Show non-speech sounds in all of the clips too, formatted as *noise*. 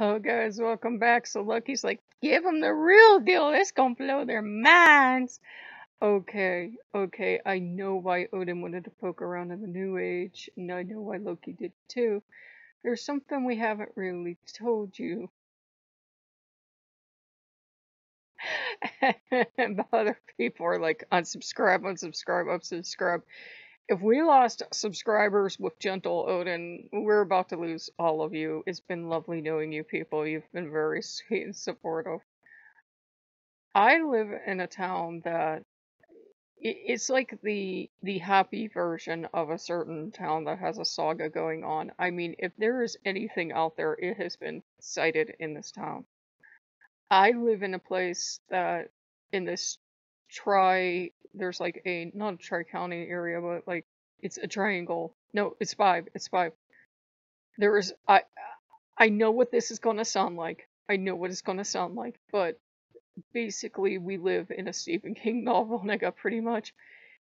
Oh, guys, welcome back. So Loki's like, give them the real deal. It's gonna blow their minds. Okay, okay. I know why Odin wanted to poke around in the New Age, and I know why Loki did too. There's something we haven't really told you *laughs* and other people are like, unsubscribe, unsubscribe, unsubscribe. If we lost subscribers with Gentle Odin, we're about to lose all of you. It's been lovely knowing you people. You've been very *laughs* sweet and supportive. I live in a town that it's like the the happy version of a certain town that has a saga going on. I mean, if there is anything out there, it has been cited in this town. I live in a place that in this tri there's like a not a tri-county area, but like it's a triangle. No, it's five. It's five. There is I I know what this is gonna sound like. I know what it's gonna sound like, but basically we live in a Stephen King *laughs* novel, nigga, pretty much.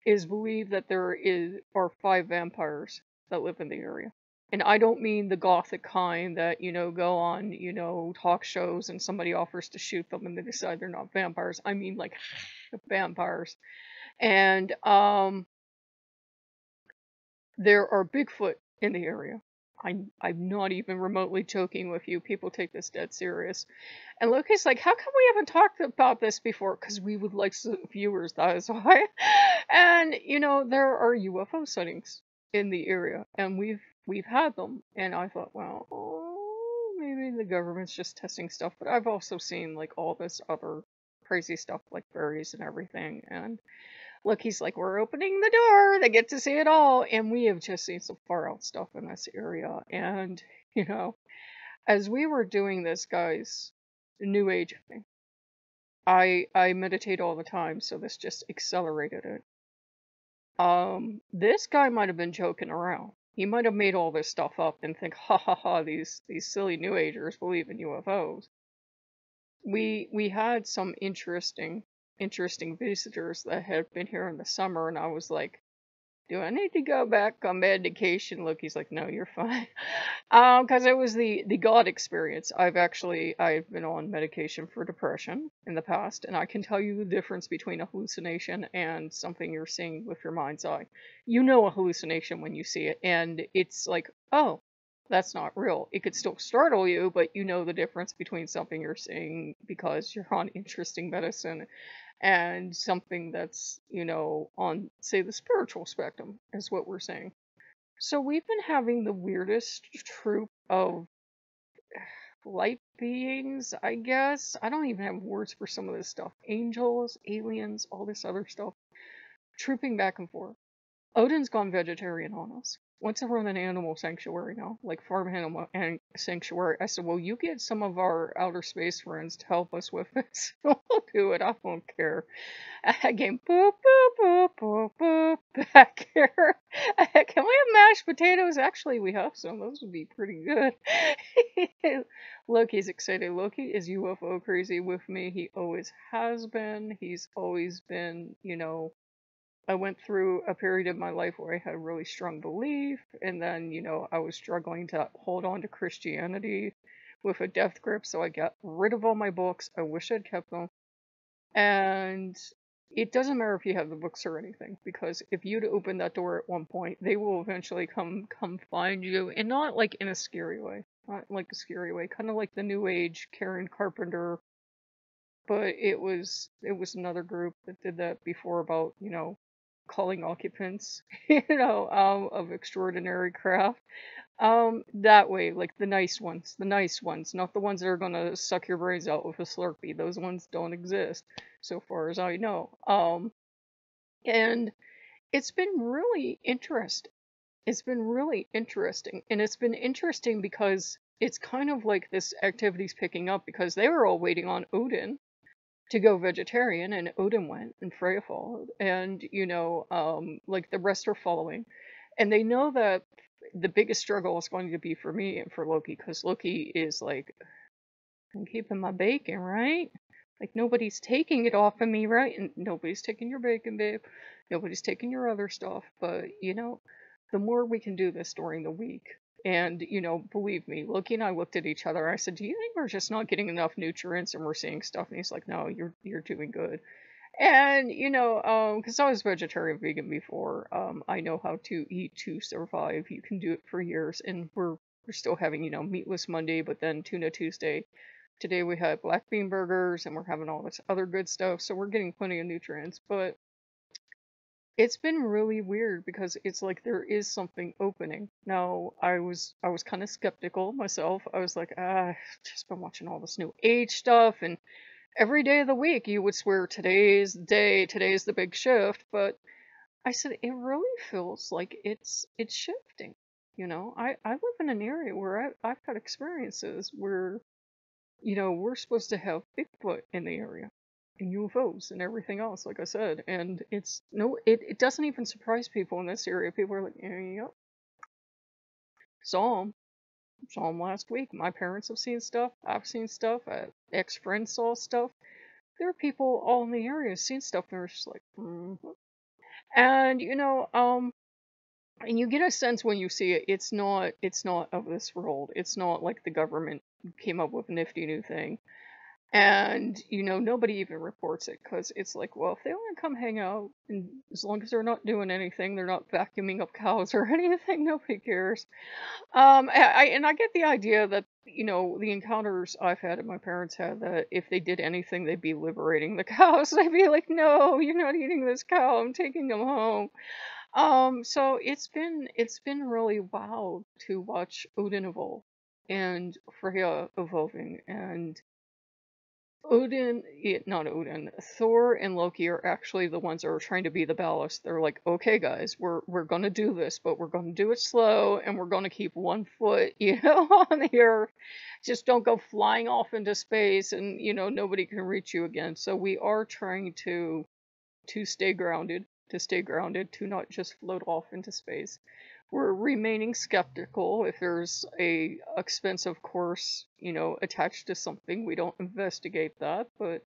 Is believed that there is are five vampires that live in the area and I don't mean the gothic kind that, you know, go on, you know, talk shows and somebody offers to shoot them and they decide they're not vampires. I mean like *laughs* vampires. And um there are Bigfoot in the area. I'm I'm not even remotely joking with you. People take this dead serious. And Loki's like, how come we haven't talked about this before? Because we would like viewers, that is *laughs* why. And you know, there are UFO sightings in the area, and we've we've had them. And I thought, well, maybe the government's just testing stuff. But I've also seen like all this other crazy stuff like fairies and everything. And Loki's like, we're opening the door. They get to see it all. And we have just seen some far out stuff in this area. And, *laughs* you know, as we were doing this, guys, new age thing. I I meditate all the time, so this just accelerated it. Um, this guy might have been joking around. He might have made all this stuff up and think, ha ha ha, these these silly New Agers believe in UFOs. We we had some interesting interesting visitors that had been here in the summer, and I was like, do I need to go back on medication? Loki's like, no, you're fine. *laughs* Um, because it was the the God experience. I've actually I've been on medication for depression in the past, and I can tell you the difference between a hallucination and something you're seeing with your mind's eye. You know a hallucination when you see it, and it's like, oh, that's not real. It could still startle you, but you know the difference between something you're seeing because you're on *laughs* interesting medicine and something that's, you know, on, say, the spiritual spectrum, is what we're saying. So we've been having the weirdest troop of light beings, I guess. I don't even have words for some of this stuff. Angels, aliens, all this other stuff. Trooping back and forth. Odin's gone vegetarian on us went to run an animal sanctuary now, like farm animal and sanctuary. I said, well, you get some of our outer space friends to help us with this. *laughs* we'll do it. I don't care. Again, boop, boop, boop, boop, boop, *laughs* back here. Can we have mashed potatoes? Actually, we have some. Those would be pretty good. *laughs* Loki's excited. Loki is UFO crazy with me. He always has been. He's always been, you know, I went through a period of my life where I had a really strong belief, and then, you know, I was struggling to hold on to Christianity with a death grip, so I got rid of all my books. I wish I'd kept them. And it doesn't matter if you have the books or anything, because if you'd open that door at one point, they will eventually come come find you, and not like in a scary way, not like a scary way, kind of like the New Age Karen Carpenter but it was it was another group that did that before about you know calling occupants, *laughs* you know, um, of extraordinary craft. Um, that way, like the nice ones, the nice ones, not the ones that are gonna suck your brains out with a Slurpee. Those ones don't exist, so far as I know. Um, and it's been really interesting. It's been really interesting, and it's been interesting because it's kind of like this activity's picking up because they were all waiting on Odin to go vegetarian and Odin went and Freya followed and you know um like the rest are following. And they know that the biggest struggle is going to be for me and for Loki because Loki is like I'm keeping my bacon right? Like nobody's taking it off of me right? And nobody's taking your bacon babe. Nobody's taking your other stuff. But you know the more we can do this during the week And, you know, believe me, Loki and I looked at each other. I said, Do you think we're just not getting enough nutrients and we're seeing stuff? And he's like, No, you're you're doing good. And, you know, um, because I was vegetarian vegan before, um, I know how to eat to survive. You can do it for years, and we're we're still having, you know, meatless Monday, but then tuna Tuesday. Today we had black bean burgers, and we're having all this other good stuff, so we're getting plenty of nutrients. But it's been really weird because it's like there is something opening. Now, I was I was kind of skeptical myself. I was like, ah, I've just been watching all this new age stuff and every day of the week you would swear today's the day, today's the big shift, but I said it really feels like it's it's shifting. You know, I I live in an area where I I've got experiences where you know, we're supposed to have Bigfoot in the area and UFOs and everything else, like I said. And it's no, it, it doesn't even surprise people in this area. People are like, yeah, yep. Saw them. Saw them last week. My parents have seen stuff. I've seen stuff. Ex friends saw stuff. There are people all in the area seen stuff, and they're just like, mm-hmm. and you know, um, and you get a sense when you see it. It's not. It's not of this world. It's not like the government came up with a nifty new thing and you know nobody even reports it because it's like well if they want to come hang out and as long as they're not doing anything they're not vacuuming up cows *laughs* or anything nobody cares. Um I, and i get the idea that you know the encounters i've had and my parents had that if they did anything they'd be liberating the *laughs* cows. I'd be like no you're not eating this cow. I'm taking them home. Um so it's been it's been really wow to watch odin evolve and freya evolving and Odin, not Odin, Thor and Loki are actually the ones that are trying to be the ballast. They're like, okay, guys, we're we're gonna do this, but we're gonna do it slow, and we're gonna keep one foot, *laughs* you know, on the earth. Just don't go flying off into space, and you know nobody can reach you again. So we are trying to to stay grounded, to stay grounded, to not just float off into space we're remaining skeptical if there's a expensive course, you know, attached to something. We don't investigate that, but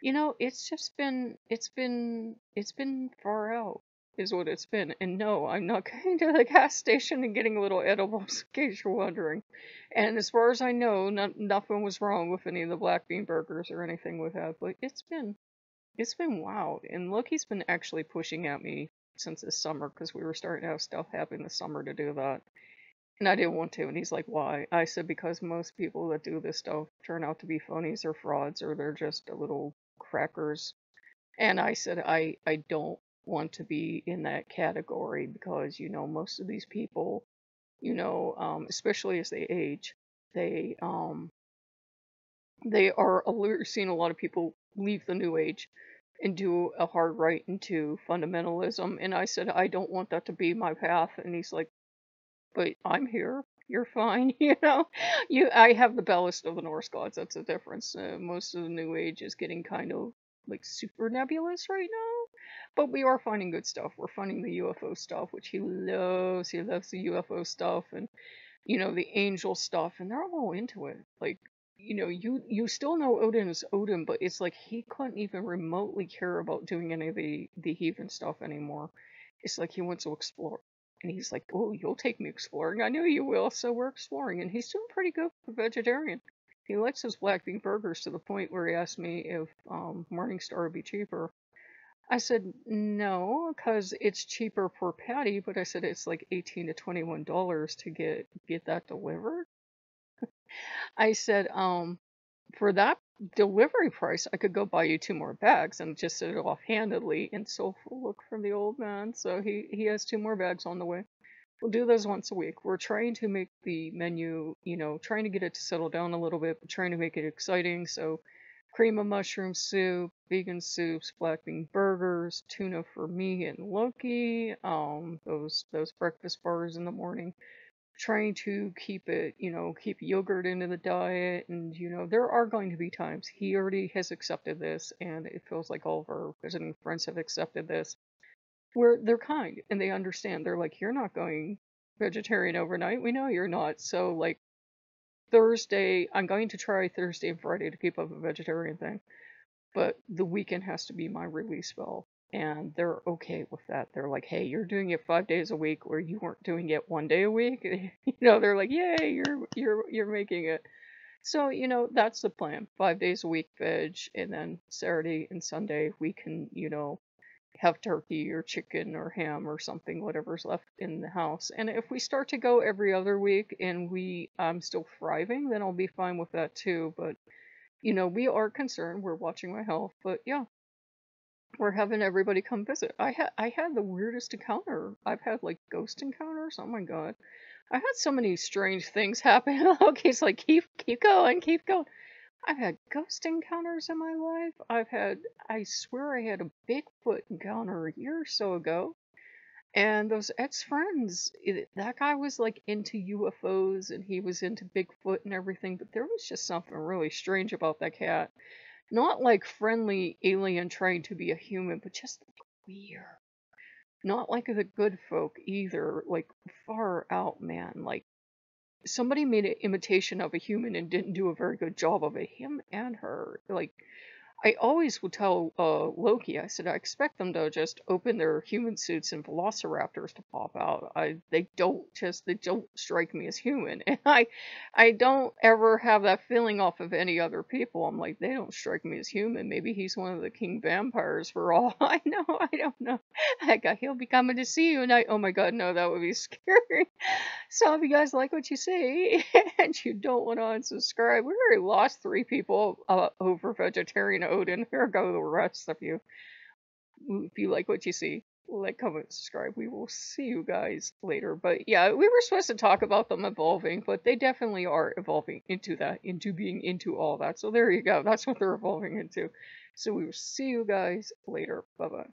you know, it's just been it's been it's been far out is what it's been. And no, I'm not *laughs* going to the gas station and getting a little edibles in case you're wondering. And as far as I know, not, nothing was wrong with any of the black bean burgers or anything with that. But it's been it's been wild. And Loki's been actually pushing at me since this summer because we were starting to have stuff happen this summer to do that. And I didn't want to. And he's like, why? I said, because most people that do this stuff turn out to be phonies or frauds or they're just a little crackers. And I said, I, I don't want to be in that category because, you know, most of these people, you know, um, especially as they age, they, um, they are seeing a lot of people leave the new age and do a hard right into fundamentalism. And I said, I don't want that to be my path. And he's like, but I'm here. You're fine. *laughs* You know, you, I have the ballast of the Norse gods. That's the difference. Uh, most of the new age is getting kind of like super nebulous right now. But we are finding good stuff. We're finding the UFO stuff, which he loves. He loves the UFO stuff and, you know, the angel stuff. And they're all into it. Like, you know, you you still know Odin is Odin, but it's like he couldn't even remotely care about doing any of the the heathen stuff anymore. It's like he wants to explore, and he's like, "Oh, you'll take me exploring. I know you will." So we're exploring, and he's doing pretty good for vegetarian. He likes his black bean burgers to the point where he asked me if um, Morningstar would be cheaper. I said no, because it's cheaper per patty, but I said it's like eighteen to twenty-one dollars to get get that delivered. I said, um, for that delivery price, I could go buy you two more bags and just said it offhandedly and soulful look from the old man. So he, he has two more bags on the way. We'll do those once a week. We're trying to make the menu, you know, trying to get it to settle down a little bit, but trying to make it exciting. So cream of mushroom soup, vegan soups, black bean burgers, tuna for me and Loki, um, those those breakfast bars in the morning trying to keep it, you know, keep yogurt into the diet. And, you know, there are going to be times he already has accepted this, and it feels like all of our visiting friends have accepted this, where they're kind and they understand. They're like, you're not going vegetarian overnight. We know you're not. So, like, Thursday, I'm going to try Thursday and Friday to keep up a vegetarian thing. But the weekend has to be my release spell. And they're okay with that. They're like, "Hey, you're doing it five days a week, where you weren't doing it one day a week." *laughs* you know, they're like, "Yay, you're you're you're making it." So you know, that's the plan: five days a week veg, and then Saturday and Sunday we can, you know, have turkey or chicken or ham or something, whatever's left in the house. And if we start to go every other week and we I'm still thriving, then I'll be fine with that too. But you know, we are concerned. We're watching my health, but yeah, we're having everybody come visit. I had I had the weirdest encounter. I've had like ghost encounters. Oh my god. I had so many strange things *laughs* happen. okay, it's like keep keep going, keep going. I've had ghost encounters in my life. I've had I swear I had a Bigfoot encounter a year or so ago. And those ex-friends, that guy was like into UFOs and he was into Bigfoot and everything, but there was just something really strange about that cat. Not like friendly alien trying to be a human, but just weird. Not like the good folk either, like far out, man. Like somebody made an imitation of a human and didn't do a very good job of it. Him and her, like I always would tell uh, Loki, I said, I expect them to just open their human suits and velociraptors to pop out. I they don't just they don't strike me as human, *laughs* and I I don't ever have that feeling off of any other people. I'm like they don't strike me as human. Maybe he's one of the king vampires for all *laughs* I know. I don't know. Heck, he'll be coming to see you, and I oh my god, no, that would be *laughs* scary. So if you guys like what you see and you don't want to unsubscribe, we already lost three people uh, over vegetarian Odin. Here *laughs* go the rest of you. Mm, if you like what you see, like, comment, subscribe. We will see you guys later. But yeah, we were supposed to talk about them evolving, but they definitely are evolving into that, into being into all that. So there you go. That's what they're evolving into. So we will see you guys later. Bye bye.